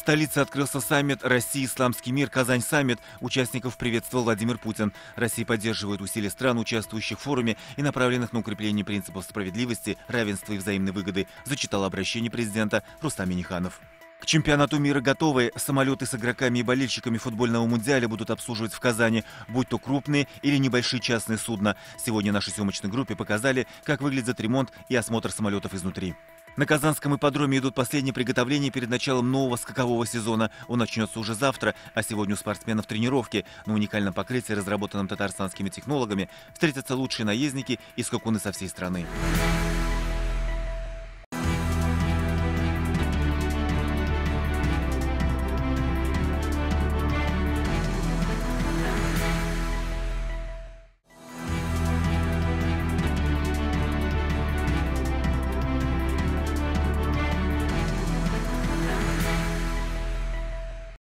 столице открылся саммит «Россия. Исламский мир. Казань. Саммит». Участников приветствовал Владимир Путин. Россия поддерживает усилия стран, участвующих в форуме и направленных на укрепление принципов справедливости, равенства и взаимной выгоды, зачитал обращение президента Рустам Миниханов. К чемпионату мира готовы. Самолеты с игроками и болельщиками футбольного мундиаля будут обслуживать в Казани, будь то крупные или небольшие частные судна. Сегодня нашей съемочной группе показали, как выглядит ремонт и осмотр самолетов изнутри. На Казанском ипподроме идут последние приготовления перед началом нового скакового сезона. Он начнется уже завтра, а сегодня у спортсменов тренировки. На уникальном покрытии, разработанном татарстанскими технологами, встретятся лучшие наездники и скакуны со всей страны.